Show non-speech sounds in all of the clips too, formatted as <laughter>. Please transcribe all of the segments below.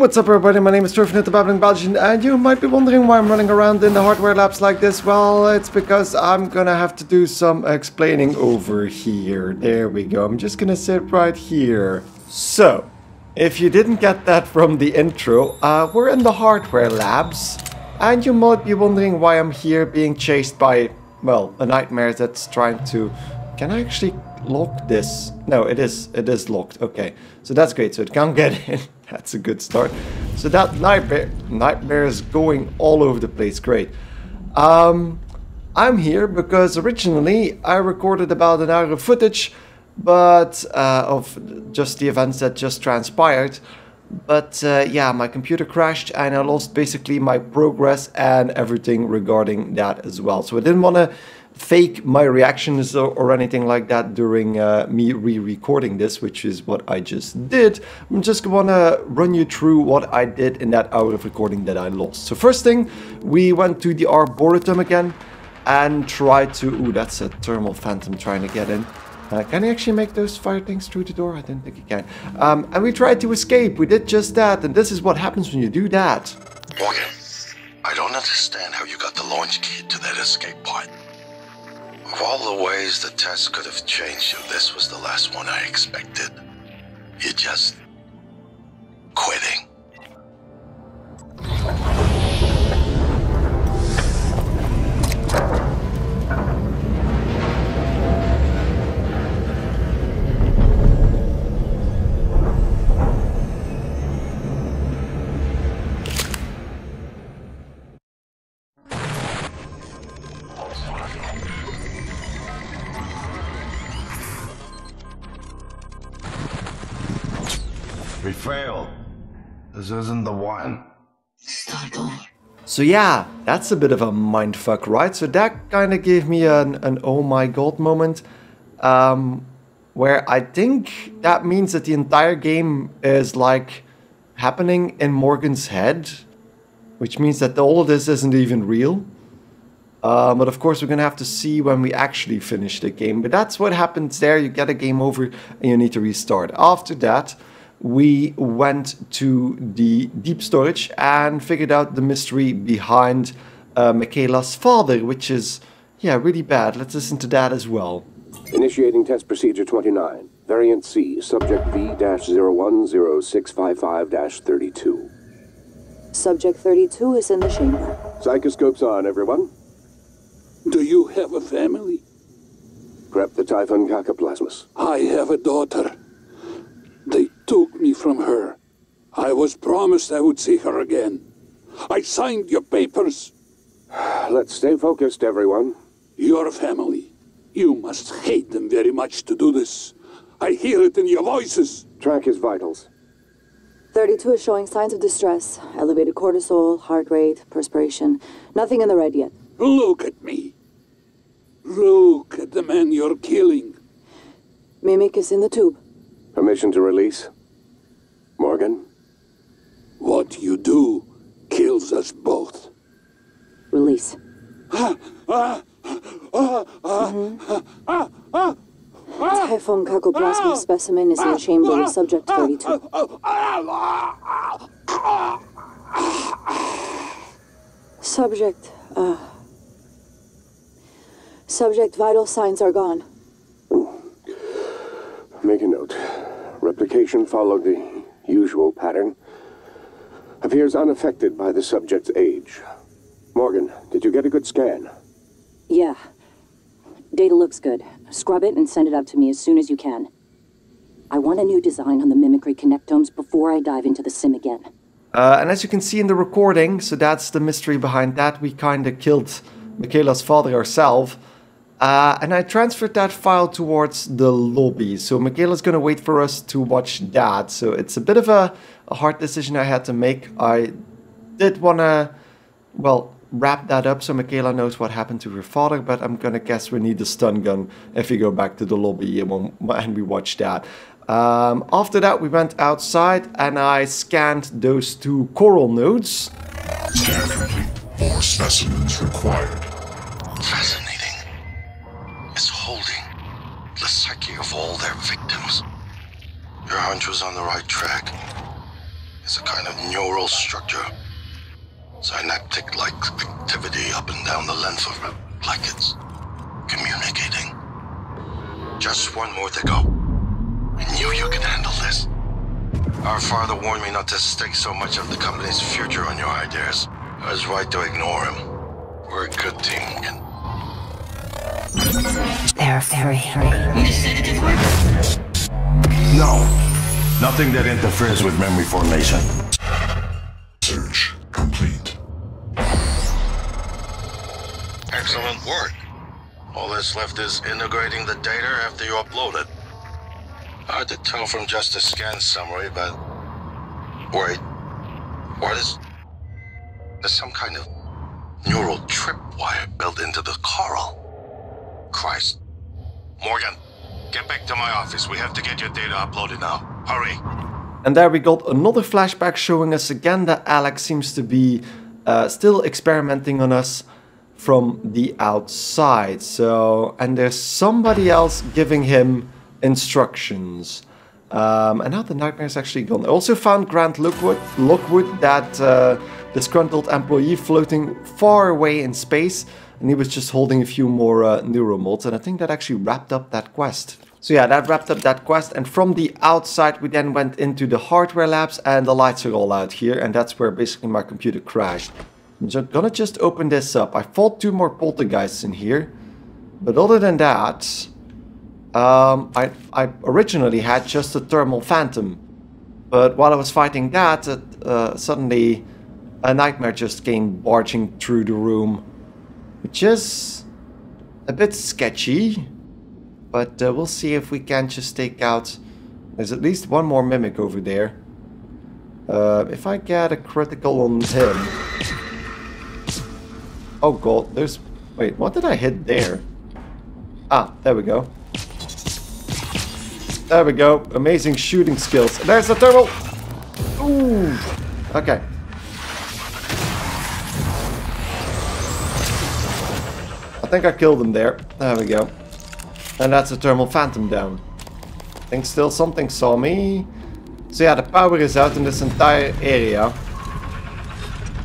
What's up everybody? My name is TroVNut the Babbling Belgian and you might be wondering why I'm running around in the hardware labs like this. Well, it's because I'm gonna have to do some explaining over here. There we go. I'm just gonna sit right here. So, if you didn't get that from the intro, uh, we're in the hardware labs and you might be wondering why I'm here being chased by, well, a nightmare that's trying to... Can I actually lock this? No, it is, it is locked. Okay, so that's great. So it can't get <laughs> in. That's a good start. So that nightmare, nightmare is going all over the place. Great. Um, I'm here because originally I recorded about an hour of footage, but uh, of just the events that just transpired. But uh, yeah, my computer crashed and I lost basically my progress and everything regarding that as well. So I didn't want to fake my reactions or, or anything like that during uh, me re-recording this, which is what I just did. I'm just gonna run you through what I did in that hour of recording that I lost. So first thing, we went to the Arboretum again and tried to... Ooh, that's a thermal phantom trying to get in. Uh, can he actually make those fire things through the door? I don't think he can. Um, and we tried to escape. We did just that. And this is what happens when you do that. Morgan, I don't understand how you got the launch key to that escape pod. Of all the ways the test could have changed you, this was the last one I expected. You're just... quitting. We failed. This isn't the one. So yeah, that's a bit of a mindfuck, right? So that kind of gave me an, an oh my god moment. Um, where I think that means that the entire game is like happening in Morgan's head. Which means that all of this isn't even real. Uh, but of course, we're gonna have to see when we actually finish the game. But that's what happens there. You get a game over and you need to restart. After that, we went to the deep storage and figured out the mystery behind uh, Mikhaila's father, which is, yeah, really bad. Let's listen to that as well. Initiating test procedure 29. Variant C, subject V-010655-32. Subject 32 is in the chamber. Psychoscopes on, everyone. Do you have a family? Prep the Typhon Cacoplasmus. I have a daughter. They took me from her. I was promised I would see her again. I signed your papers. <sighs> Let's stay focused, everyone. Your family. You must hate them very much to do this. I hear it in your voices. Track his vitals. 32 is showing signs of distress. Elevated cortisol, heart rate, perspiration. Nothing in the red yet. Look at me. Look at the man you're killing. Mimic is in the tube. Permission to release. Morgan? What you do kills us both. Release. Typhon Cacoplasma specimen is in chamber with subject 32. Subject, uh... Subject vital signs are gone. Make a note. Replication followed the usual pattern. Appears unaffected by the subject's age. Morgan, did you get a good scan? Yeah. Data looks good. Scrub it and send it up to me as soon as you can. I want a new design on the mimicry connectomes before I dive into the sim again. Uh, and as you can see in the recording, so that's the mystery behind that, we kind of killed Mikhaila's father ourselves. Uh, and I transferred that file towards the lobby. So Mikhaila's going to wait for us to watch that. So it's a bit of a, a hard decision I had to make. I did want to, well, wrap that up so Mikhaila knows what happened to her father. But I'm going to guess we need the stun gun if we go back to the lobby and, and we watch that. Um, after that, we went outside and I scanned those two coral nodes. Scan complete. More specimens required. Fascinating. It's holding the psyche of all their victims. Your hunch was on the right track. It's a kind of neural structure. Synaptic-like activity up and down the length of it, like it's communicating. Just one more to go. I knew you could handle this. Our father warned me not to stake so much of the company's future on your ideas. I was right to ignore him. We're a good team, Morgan. They're very No. Nothing that interferes with memory formation. Search complete. Excellent work. All that's left is integrating the data after you upload it. Hard to tell from just a scan summary, but... Wait. What is... There's some kind of neural tripwire built into the coral. Christ. Morgan, get back to my office. We have to get your data uploaded now. Hurry. And there we got another flashback showing us again that Alex seems to be uh, still experimenting on us from the outside. So, and there's somebody else giving him instructions. Um, and now the nightmare is actually gone. I also found Grant Lockwood, Lockwood that uh, disgruntled employee floating far away in space. And he was just holding a few more uh, neuromods. And I think that actually wrapped up that quest. So yeah, that wrapped up that quest. And from the outside, we then went into the hardware labs. And the lights are all out here. And that's where basically my computer crashed. I'm just gonna just open this up. I fought two more poltergeists in here. But other than that, um, I, I originally had just a thermal phantom. But while I was fighting that, uh, suddenly a nightmare just came barging through the room. Which is a bit sketchy. But uh, we'll see if we can just take out... There's at least one more mimic over there. Uh, if I get a critical on him... Oh god, there's... Wait, what did I hit there? Ah, there we go. There we go. Amazing shooting skills. There's the thermal! Ooh! Okay. Think I killed him there. There we go. And that's a thermal phantom down. I think still something saw me. So yeah, the power is out in this entire area.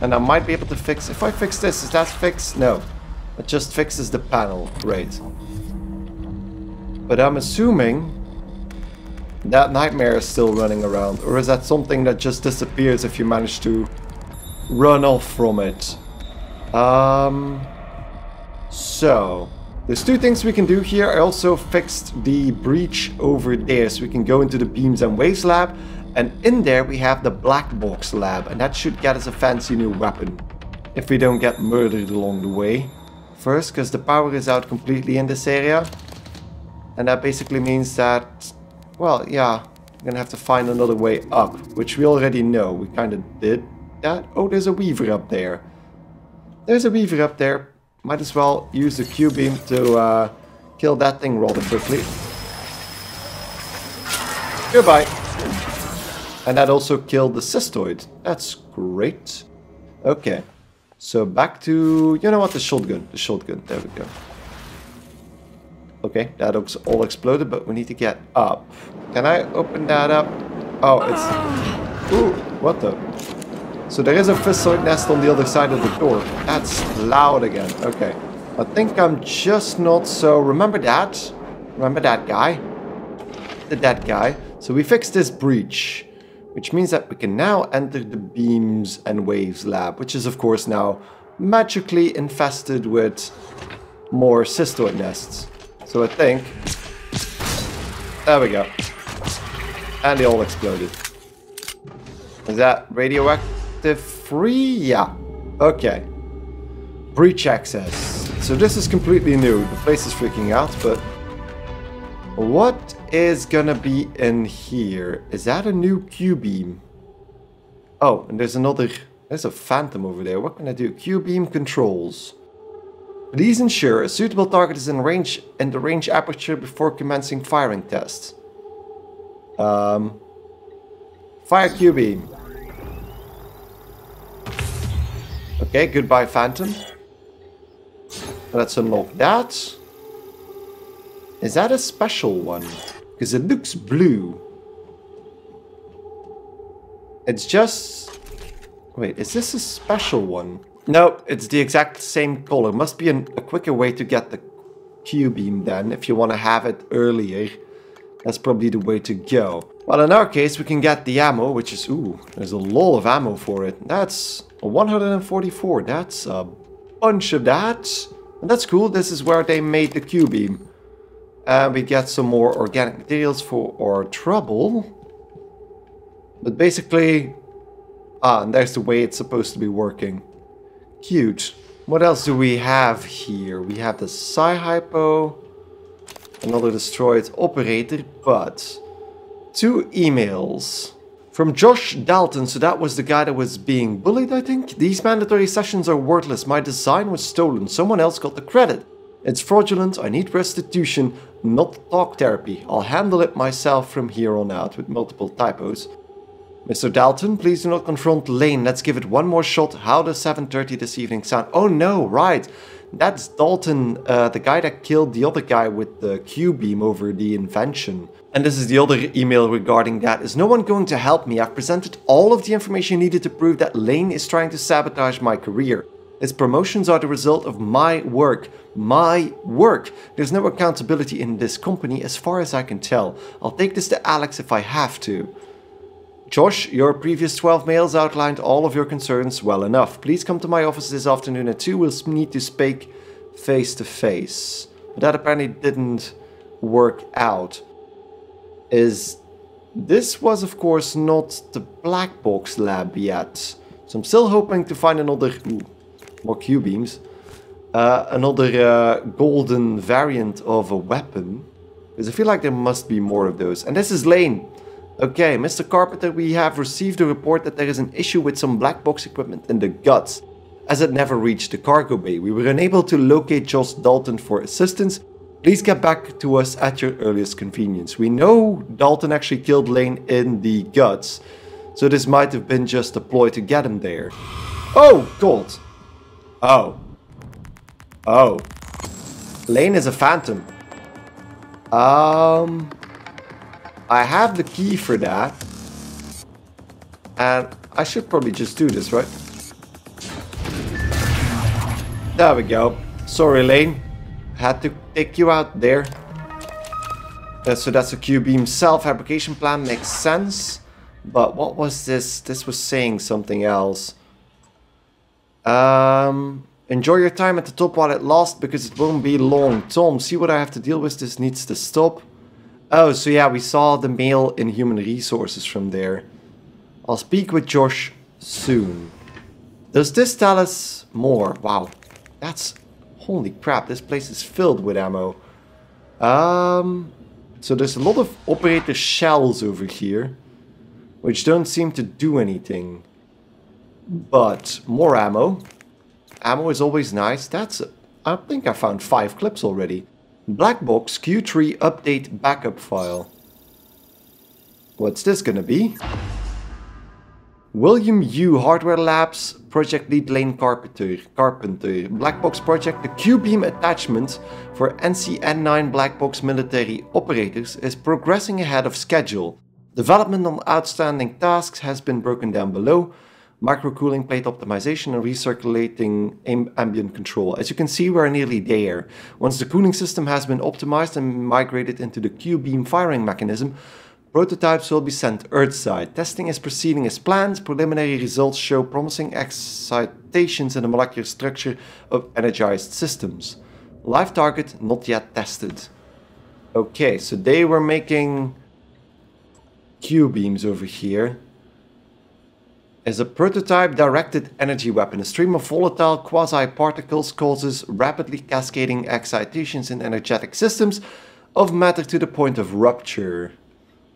And I might be able to fix... If I fix this, is that fixed? No. It just fixes the panel. Great. But I'm assuming... That nightmare is still running around. Or is that something that just disappears if you manage to run off from it? Um... So... There's two things we can do here. I also fixed the breach over there so we can go into the beams and waves lab. And in there we have the black box lab and that should get us a fancy new weapon. If we don't get murdered along the way. First, because the power is out completely in this area. And that basically means that, well, yeah, we're gonna have to find another way up, which we already know. We kind of did that. Oh, there's a weaver up there. There's a weaver up there. Might as well use the Q-beam to uh, kill that thing rather quickly. Goodbye. And that also killed the cystoid. That's great. Okay. So back to, you know what, the shotgun. The shotgun. There we go. Okay, that looks all exploded, but we need to get up. Can I open that up? Oh, it's... Ooh, what the... So there is a cystoid nest on the other side of the door. That's loud again. Okay. I think I'm just not so... Remember that? Remember that guy? The dead guy. So we fixed this breach. Which means that we can now enter the beams and waves lab. Which is of course now magically infested with more cystoid nests. So I think... There we go. And they all exploded. Is that radioactive free? Yeah. Okay. Breach access. So this is completely new. The place is freaking out, but... What is gonna be in here? Is that a new Q-beam? Oh, and there's another... There's a phantom over there. What can I do? Q-beam controls. Please ensure a suitable target is in range in the range aperture before commencing firing tests. Um, fire Q-beam. Okay, goodbye Phantom. Let's unlock that. Is that a special one? Because it looks blue. It's just... Wait, is this a special one? No, it's the exact same color. Must be an, a quicker way to get the Q-beam then, if you want to have it earlier. That's probably the way to go. Well, in our case, we can get the ammo, which is... Ooh, there's a lot of ammo for it. That's 144. That's a bunch of that. And that's cool. This is where they made the Q-beam. And we get some more organic materials for our trouble. But basically... Ah, and there's the way it's supposed to be working. Cute. What else do we have here? We have the Psi-Hypo, another destroyed operator, but two emails from Josh Dalton. So that was the guy that was being bullied, I think. These mandatory sessions are worthless. My design was stolen. Someone else got the credit. It's fraudulent. I need restitution, not talk therapy. I'll handle it myself from here on out with multiple typos. Mr. Dalton, please do not confront Lane. Let's give it one more shot. How does 7.30 this evening sound? Oh no, right. That's Dalton, uh, the guy that killed the other guy with the Q-beam over the invention. And this is the other email regarding that. Is no one going to help me? I've presented all of the information needed to prove that Lane is trying to sabotage my career. His promotions are the result of my work. My work. There's no accountability in this company as far as I can tell. I'll take this to Alex if I have to. Josh, your previous 12 mails outlined all of your concerns well enough. Please come to my office this afternoon at 2. We'll need to speak face to face. But that apparently didn't work out. Is this was of course not the black box lab yet. So I'm still hoping to find another ooh, more Q-beams. Uh, another uh, golden variant of a weapon. Because I feel like there must be more of those. And this is Lane. Okay, Mr. Carpenter, we have received a report that there is an issue with some black box equipment in the guts, as it never reached the cargo bay. We were unable to locate Josh Dalton for assistance. Please get back to us at your earliest convenience. We know Dalton actually killed Lane in the guts, so this might have been just a ploy to get him there. Oh, God. Oh. Oh. Lane is a phantom. Um... I have the key for that. And I should probably just do this, right? There we go. Sorry, Lane. Had to take you out there. Uh, so that's a Q-beam self-fabrication plan. Makes sense. But what was this? This was saying something else. Um, enjoy your time at the top while it lasts because it won't be long. Tom, see what I have to deal with. This needs to stop. Oh, so yeah, we saw the mail in human resources from there. I'll speak with Josh soon. Does this tell us more? Wow, that's... Holy crap, this place is filled with ammo. Um, so there's a lot of operator shells over here, which don't seem to do anything. But more ammo. Ammo is always nice. That's... I think I found five clips already. Blackbox Q3 update backup file. What's this gonna be? William U. Hardware Labs Project Lead Lane Carpenter, Carpenter Blackbox Project The Q-beam attachment for NCN9 Blackbox military operators is progressing ahead of schedule. Development on outstanding tasks has been broken down below microcooling plate optimization and recirculating ambient control. As you can see, we're nearly there. Once the cooling system has been optimized and migrated into the Q-beam firing mechanism, prototypes will be sent Earthside. Testing is proceeding as planned. Preliminary results show promising excitations in the molecular structure of energized systems. Live target not yet tested. Okay, so they were making Q-beams over here is a prototype directed energy weapon. A stream of volatile quasi-particles causes rapidly cascading excitations in energetic systems of matter to the point of rupture.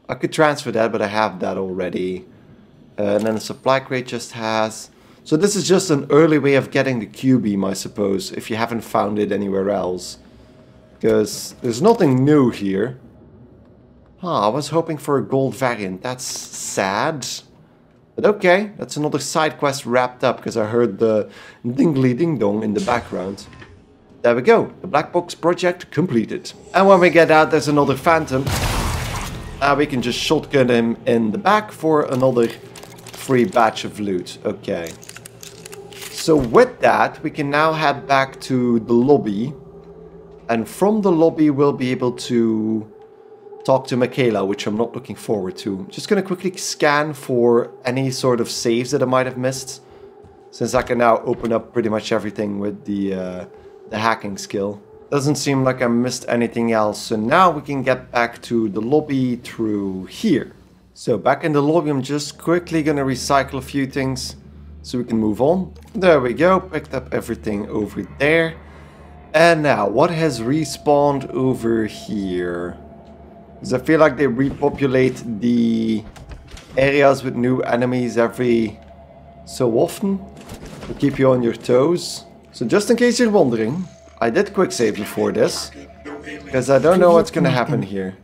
I could transfer that, but I have that already. Uh, and then the supply crate just has... So this is just an early way of getting the Q-beam, I suppose, if you haven't found it anywhere else. Because there's nothing new here. Huh, I was hoping for a gold variant. That's sad. But okay, that's another side quest wrapped up because I heard the dingly ding dong in the background. There we go, the black box project completed. And when we get out, there's another phantom. Uh, we can just shotgun him in the back for another free batch of loot. Okay. So with that, we can now head back to the lobby. And from the lobby, we'll be able to talk to Mikhaila, which I'm not looking forward to. Just gonna quickly scan for any sort of saves that I might have missed. Since I can now open up pretty much everything with the, uh, the hacking skill. Doesn't seem like I missed anything else. So now we can get back to the lobby through here. So back in the lobby, I'm just quickly gonna recycle a few things so we can move on. There we go, picked up everything over there. And now, what has respawned over here? Because I feel like they repopulate the areas with new enemies every so often. To keep you on your toes. So just in case you're wondering, I did quick save before this. Because I don't know what's gonna happen here.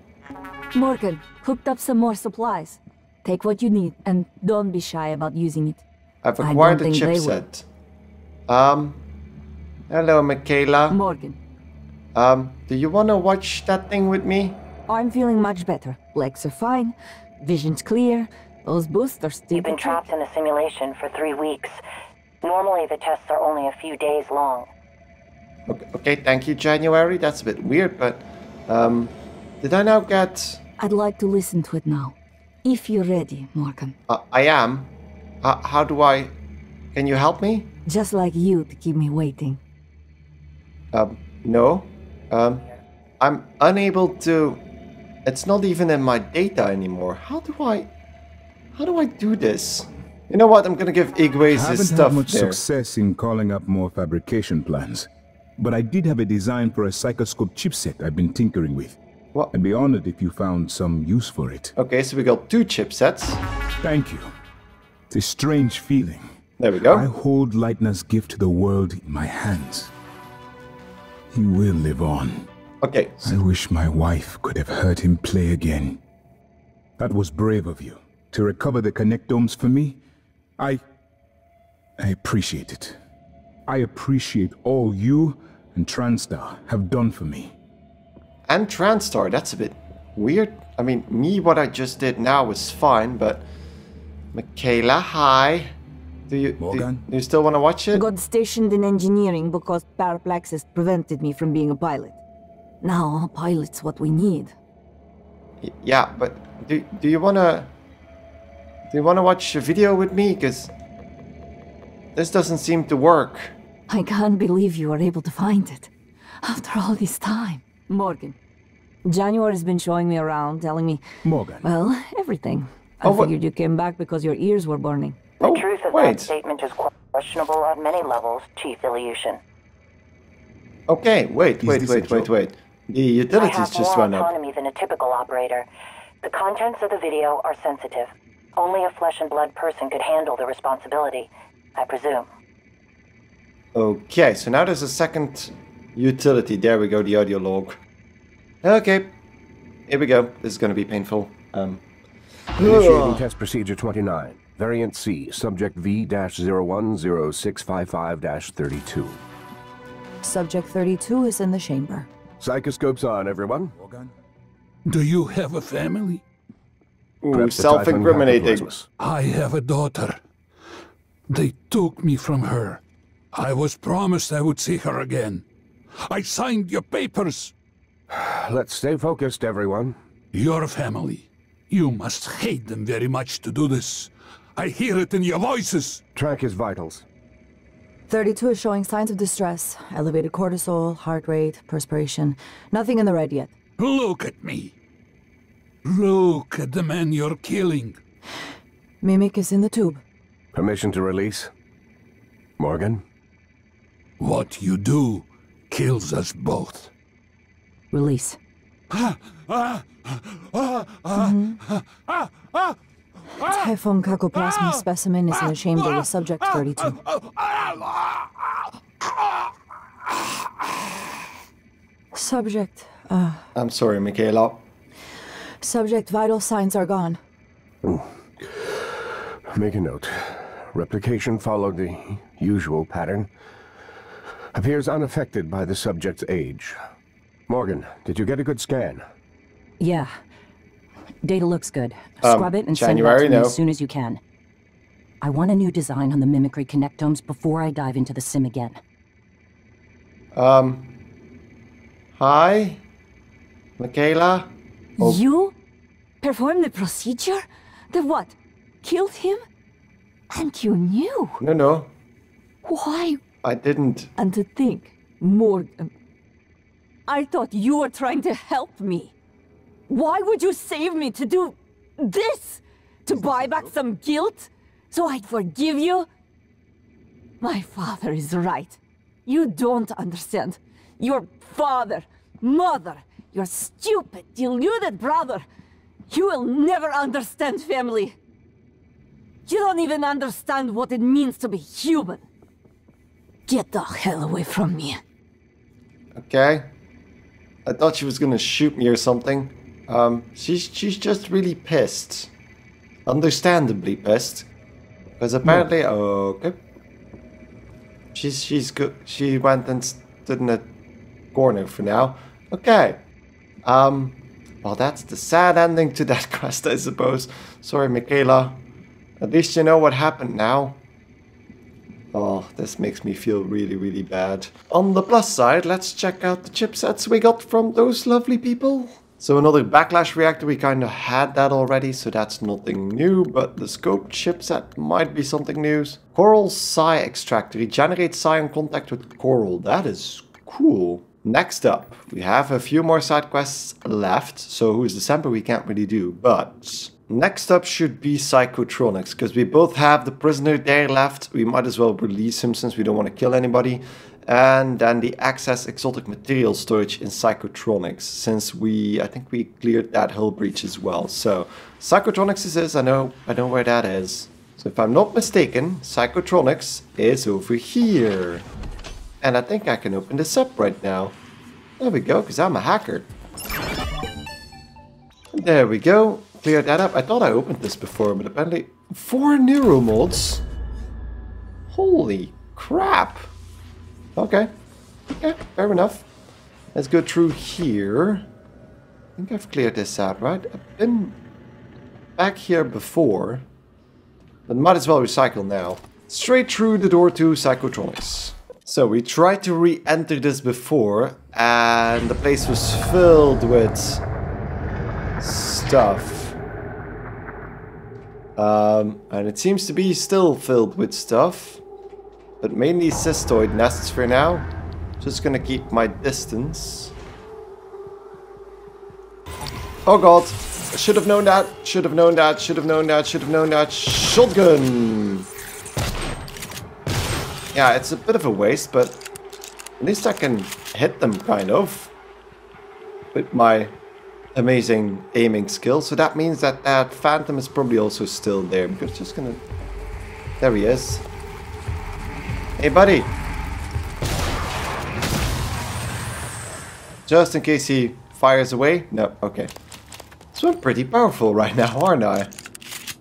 Morgan, hooked up some more supplies. Take what you need and don't be shy about using it. I've acquired the think they will. chipset. Um, hello, Mikhaila. Morgan, Um, do you want to watch that thing with me? I'm feeling much better. Legs are fine, vision's clear, those boosters did You've been trapped in a simulation for three weeks. Normally, the tests are only a few days long. Okay, okay, thank you, January. That's a bit weird, but um, did I now get? I'd like to listen to it now. If you're ready, Morgan. Uh, I am. Uh, how do I? Can you help me? Just like you to keep me waiting. Um, no. Um, I'm unable to. It's not even in my data anymore. How do I? How do I do this? You know what? I'm gonna give Igways his stuff had much there. success in calling up more fabrication plans, but I did have a design for a psychoscope chipset I've been tinkering with. What? I'd be honored if you found some use for it. Okay, so we got two chipsets. Thank you. It's a strange feeling. There we go. I hold Leitner's gift to the world in my hands. He will live on. Okay, I wish my wife could have heard him play again. That was brave of you. To recover the connectomes for me, I... I appreciate it. I appreciate all you and Transtar have done for me. and Transtar. That's a bit weird. I mean, me, what I just did now was fine, but Mikhaila, hi. Do you do, Morgan? do you still want to watch it? Got stationed in engineering because paraplexis prevented me from being a pilot. Now, a pilot's what we need. Y- Yeah, but do do you wanna do you wanna watch a video with me? Cause this doesn't seem to work. I can't believe you were able to find it. After all this time. Morgan. January's been showing me around, telling me, Morgan. well, everything. I Oh, what- figured you came back because your ears were burning. Oh, the Oh, truth of wait. that statement is questionable on many levels, Chief Ilyushin. Okay, wait, Is wait, wait, wait, wait. The I utilities have just more went up. autonomy than a typical operator. The contents of the video are sensitive. Only a flesh and blood person could handle the responsibility, I presume. Okay, so now there's a second utility. There we go, the audio log. Okay, here we go. This is gonna be painful. Um, Initiating test procedure 29. Variant C, subject V-010655-32. Subject 32 is in the chamber. Psychoscopes on, everyone. Do you have a family? ooh, Prep the Typhon self-incriminating. I have a daughter. They took me from her. I was promised I would see her again. I signed your papers. <sighs> Let's stay focused, everyone. Your family. You must hate them very much to do this. I hear it in your voices. Track his vitals. 32 is showing signs of distress. Elevated cortisol, heart rate, perspiration. Nothing in the red yet. Look at me. Look at the man you're killing. Mimic is in the tube. Permission to release? Morgan? What you do kills us both. Release. Ah, ah, ah, mm-hmm. Typhon cacoplasma ah! specimen is in the chamber with subject ah! 32. Ah! Subject, uh, I'm sorry, Mikhaila. subject vital signs are gone. Make a note. Replication followed the usual pattern. Appears unaffected by the subject's age. Morgan, did you get a good scan? Yeah. Data looks good. Um, Scrub it and January, send it to me no. as soon as you can. I want a new design on the mimicry connectomes before I dive into the sim again. Um. Hi? Mikhaila? Oh. You? Performed the procedure? The what? Killed him? And you knew? No, no. Why? I didn't. And to think, Morgan. I thought you were trying to help me. Why would you save me to do this? To buy back some guilt? So I'd forgive you? My father is right. You don't understand. Your father, mother, your stupid, deluded brother. You will never understand family. You don't even understand what it means to be human. Get the hell away from me. Okay. I thought she was gonna shoot me or something. Um, she's she's just really pissed. Understandably pissed. Because apparently, no. okay. She's she's good. She went and stood in a corner for now. Okay. Um. Well, that's the sad ending to that <laughs> quest, I suppose. Sorry, Mikhaila. At least you know what happened now. Oh, this makes me feel really, really bad. On the plus side, let's check out the chipsets we got from those lovely people. So another backlash reactor, we kind of had that already, so that's nothing new, but the scope chipset might be something new. Coral Psi extractor, regenerates Psi in contact with Coral, that is cool. Next up, we have a few more side quests left, so who's the December we can't really do, but Next up should be Psychotronics, because we both have the prisoner there left. We might as well release him since we don't want to kill anybody. And then the access exotic material storage in Psychotronics, since we, I think we cleared that hull breach as well. So, Psychotronics is this, I know, I know where that is. So if I'm not mistaken, Psychotronics is over here. And I think I can open this up right now. There we go, because I'm a hacker. There we go clear that up. I thought I opened this before, but apparently four neuromods. Holy crap. Okay. Okay, fair enough. Let's go through here. I think I've cleared this out, right? I've been back here before. But might as well recycle now. Straight through the door to Psychotronics. So we tried to re-enter this before and the place was filled with stuff. Um, and it seems to be still filled with stuff. But mainly cystoid nests for now. Just gonna keep my distance. Oh god. Should have known that. Should have known that. Should have known that. Should have known that. Shotgun! Yeah, it's a bit of a waste, but at least I can hit them, kind of. With my amazing aiming skill. So that means that that phantom is probably also still there. I'm just gonna... There he is. Hey, buddy! Just in case he fires away? No, okay. So I'm pretty powerful right now, aren't I?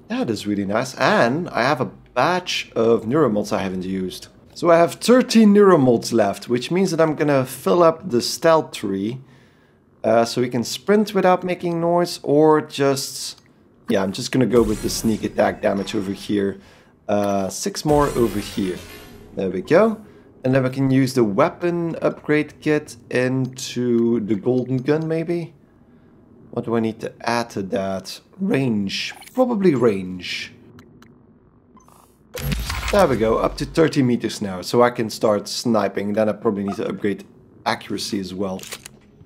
That is really nice. And I have a batch of neuromods I haven't used. So I have 13 neuromods left, which means that I'm gonna fill up the stealth tree uh, so we can sprint without making noise or just... Yeah, I'm just gonna go with the sneak attack damage over here. Uh, six more over here. There we go. And then we can use the weapon upgrade kit into the golden gun maybe? What do I need to add to that? Range. Probably range. There we go, up to 30 meters now, so I can start sniping. Then I probably need to upgrade accuracy as well.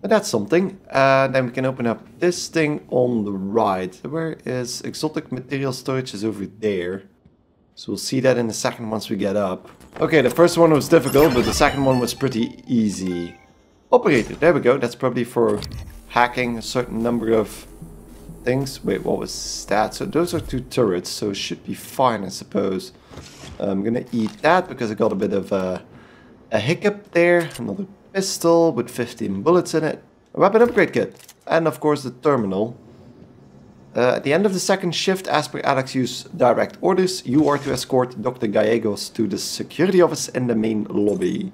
But that's something. Uh, then we can open up this thing on the right. Where is exotic material storage is over there. So we'll see that in a second once we get up. Okay, the first one was difficult, but the second one was pretty easy. Operator, there we go. That's probably for hacking a certain number of things. Wait, what was that? So those are two turrets, so should be fine, I suppose. I'm gonna eat that because I got a bit of a, a hiccup there. Another pistol with 15 bullets in it, a weapon upgrade kit, and of course the terminal. Uh, at the end of the second shift, as per Alex direct orders, you are to escort Dr. Gallegos to the security office in the main lobby.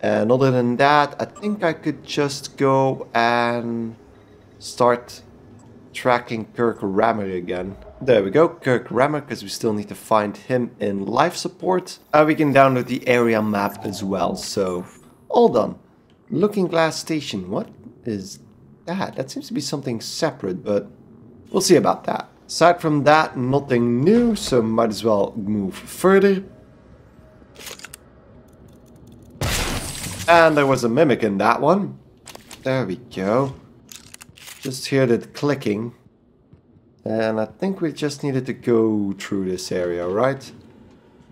And other than that, I think I could just go and start tracking Kirk Rammer again. There we go, Kirk Rammer, because we still need to find him in life support. And we can download the area map as well, so all done. Looking Glass Station, what is that? That seems to be something separate, but we'll see about that. Aside from that, nothing new, so might as well move further. And there was a mimic in that one. There we go. Just heard it clicking. And I think we just needed to go through this area, right?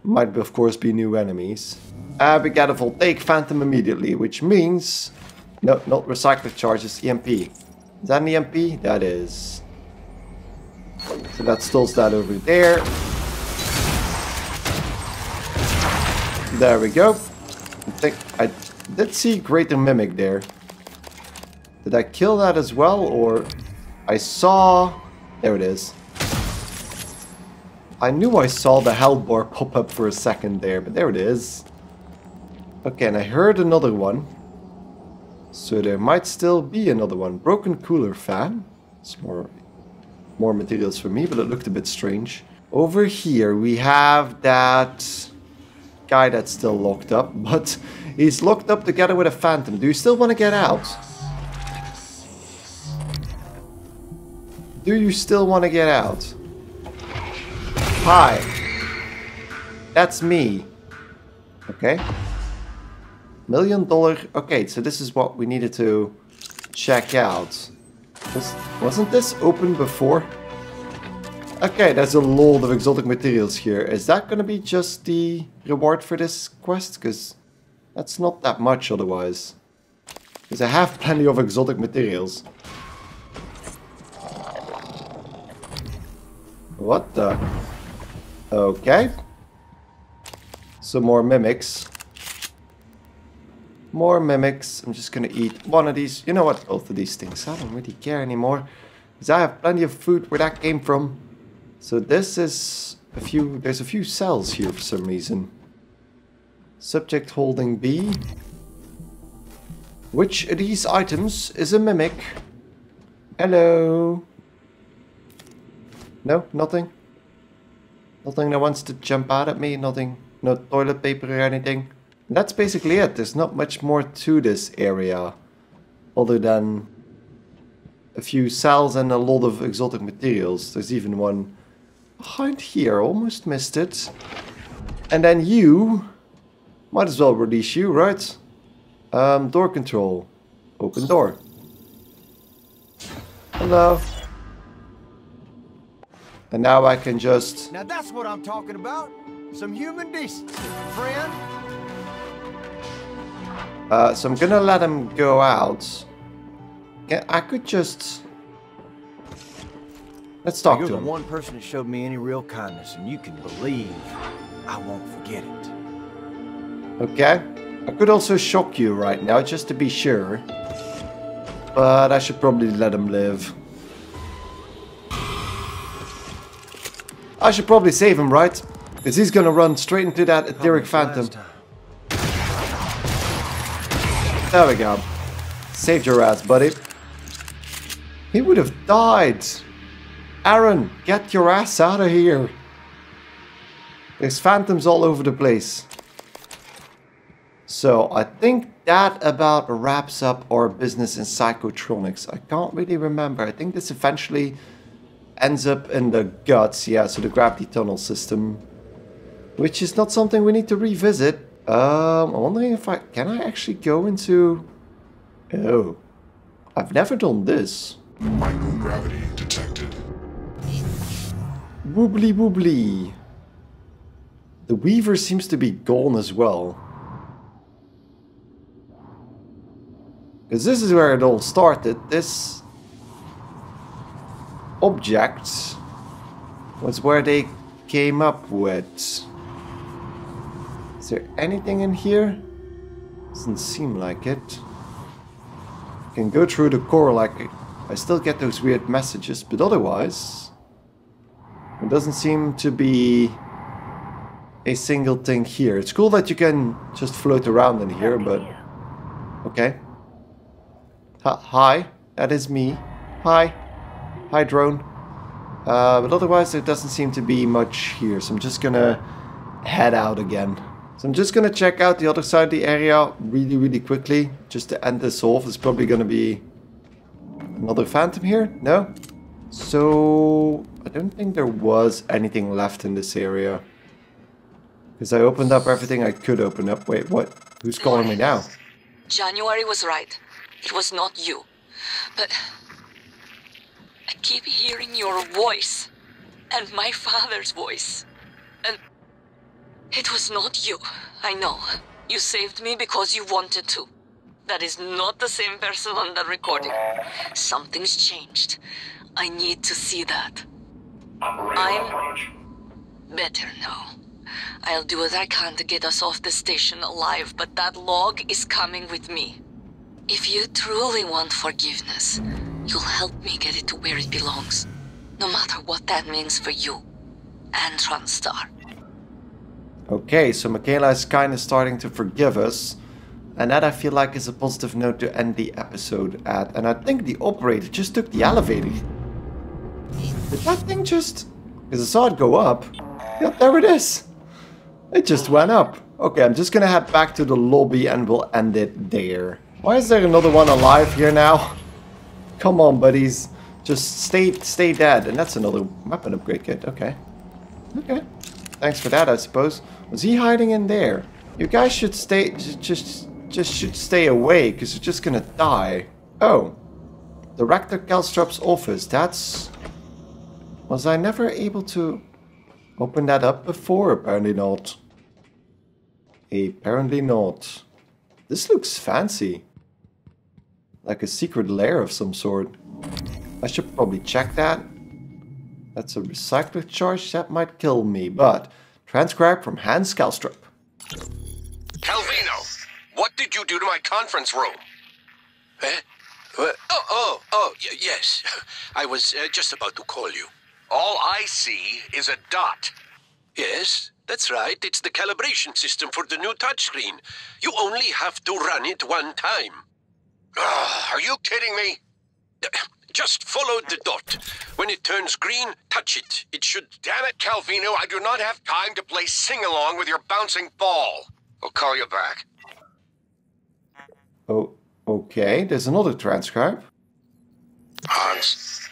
Might of course be new enemies. Uh, we get a Voltaic Phantom immediately, which means... No, not recycler charges, EMP. Is that an EMP? That is. So that stalls that over there. There we go. I think I did see Greater Mimic there. Did I kill that as well, or... I saw... There it is. I knew I saw the Hellbore pop up for a second there, but there it is. Okay, and I heard another one. So there might still be another one. Broken cooler fan. It's more, more materials for me, but it looked a bit strange. Over here we have that guy that's still locked up, <laughs> but he's locked up together with a phantom. Do you still want to get out? Do you still want to get out? Hi. That's me. Okay. Million dollar... Okay, so this is what we needed to check out. Wasn't this open before? Okay, there's a lot of exotic materials here. Is that going to be just the reward for this quest? Because that's not that much otherwise. Because I have plenty of exotic materials. What the? Okay. Some more mimics. More mimics. I'm just gonna eat one of these. You know what? Both of these things. I don't really care anymore. Because I have plenty of food where that came from. So this is a few... There's a few cells here for some reason. Subject holding B. Which of these items is a mimic? Hello? No? Nothing? Nothing that wants to jump out at me? Nothing? No toilet paper or anything? That's basically it. There's not much more to this area. Other than a few cells and a lot of exotic materials. There's even one behind here. Almost missed it. And then you... Might as well release you, right? Um, door control. Open door. Hello. And now I can just... Now that's what I'm talking about. Some human decency, friend. Uh, so I'm gonna let him go out. I could just... Let's talk You're to the one person that showed me any real kindness, and you can believe I won't forget it. Okay. I could also shock you right now, just to be sure. But I should probably let him live. I should probably save him, right? Because he's gonna run straight into that etheric phantom. There we go. Saved your ass, buddy. He would have died. Aaron, get your ass out of here. There's phantoms all over the place. So I think that about wraps up our business in psychotronics. I can't really remember. I think this eventually ends up in the guts. Yeah, so the gravity tunnel system. Which is not something we need to revisit. Um, I'm wondering if I... Can I actually go into... Oh. I've never done this. Microgravity detected. Woobly woobly. The Weaver seems to be gone as well. Because this is where it all started. This object was where they came up with. Is there anything in here? Doesn't seem like it. I Can go through the core like I still get those weird messages, but otherwise it doesn't seem to be a single thing here. It's cool that you can just float around in here, but okay. Hi, that is me. Hi. Hi, drone. Uh, but otherwise, there doesn't seem to be much here, so I'm just gonna head out again. So I'm just gonna check out the other side of the area really, really quickly, just to end this off. There's probably gonna be another phantom here. No? So I don't think there was anything left in this area. Because I opened up everything I could open up. Wait, what? Who's calling me now? January was right. It was not you. But I keep hearing your voice and my father's voice. It was not you. I know. You saved me because you wanted to. That is not the same person on that recording. Something's changed. I need to see that. I'm better now. I'll do what I can to get us off the station alive, but that log is coming with me. If you truly want forgiveness, you'll help me get it to where it belongs. No matter what that means for you and. Okay, so Mikhaila is kind of starting to forgive us. And that I feel like is a positive note to end the episode at. And I think the operator just took the elevator. Did that thing just... Because I saw it go up. Yep, there it is. It just went up. Okay, I'm just gonna head back to the lobby and we'll end it there. Why is there another one alive here now? Come on, buddies. Just stay stay dead. And that's another weapon upgrade kit. Okay. Okay. Thanks for that, I suppose. Was he hiding in there? You guys should stay... Just just should stay away, because you're just gonna die. Oh. Director Kelstrup's office. That's... Was I never able to open that up before? Apparently not. Apparently not. This looks fancy. Like a secret lair of some sort. I should probably check that. That's a recycler charge that might kill me, but transcribe from Hans Kelstrup. Calvino, what did you do to my conference room? Eh? Oh, oh, oh, yes. <laughs> I was uh, just about to call you. All I see is a dot. Yes, that's right. It's the calibration system for the new touchscreen. You only have to run it one time. Uh, are you kidding me? Just follow the dot. When it turns green, touch it. It should... Damn it, Calvino, I do not have time to play sing-along with your bouncing ball. I'll call you back. Oh, okay. There's another transcribe. Hans,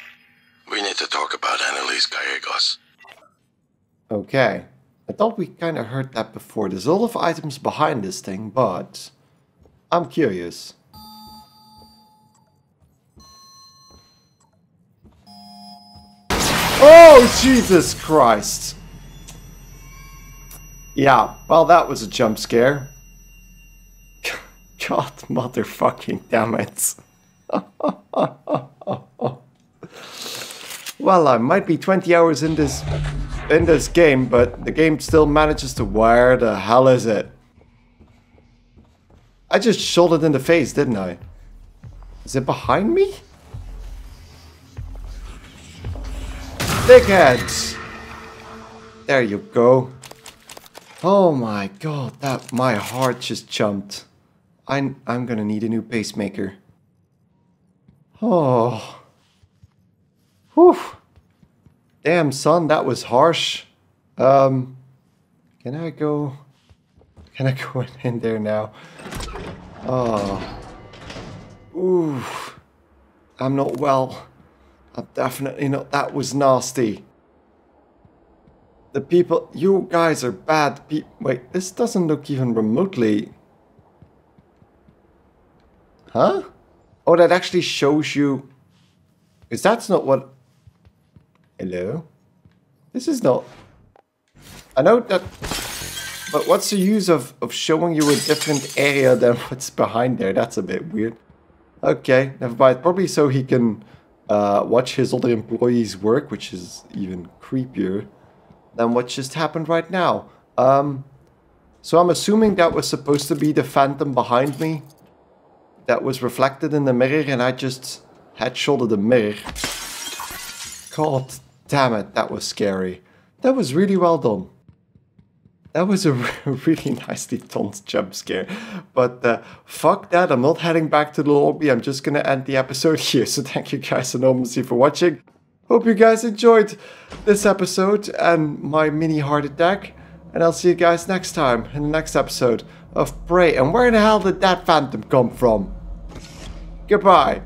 we need to talk about Annalise Gallegos. Okay. I thought we kind of heard that before. There's a lot of items behind this thing, but I'm curious. Oh, Jesus Christ. Yeah, well, that was a jump scare. <laughs> God, motherfucking damn it. <laughs> well, I might be 20 hours in this in this game, but the game still manages to where the hell is it? I just shot it in the face, didn't I? Is it behind me? Dickheads! There you go. Oh my god, that my heart just jumped. I'm I'm gonna need a new pacemaker. Oh. Whew. Damn son, that was harsh. Um can I go can I <laughs> go in there now? Oh. Ooh. I'm not well. I'm definitely not that was nasty. The people you guys are bad people wait, this doesn't look even remotely Huh? Oh, that actually shows you... Because that's not what... Hello? This is not... I know that... But what's the use of, of showing you a different area than <laughs> what's behind there? That's a bit weird. Okay, never mind. Probably so he can uh, watch his other employees work, which is even creepier than what just happened right now. Um, so I'm assuming that was supposed to be the phantom behind me that was reflected in the mirror and I just headshotted the mirror. God damn it, that was scary. That was really well done. That was a <laughs> really nicely toned jump scare. But uh, fuck that, I'm not heading back to the lobby. I'm just gonna end the episode <laughs> here. So thank you guys enormously for watching. Hope you guys enjoyed this episode and my mini heart attack. And I'll see you guys next time in the next episode of Prey. And where the hell did that phantom come from? Goodbye.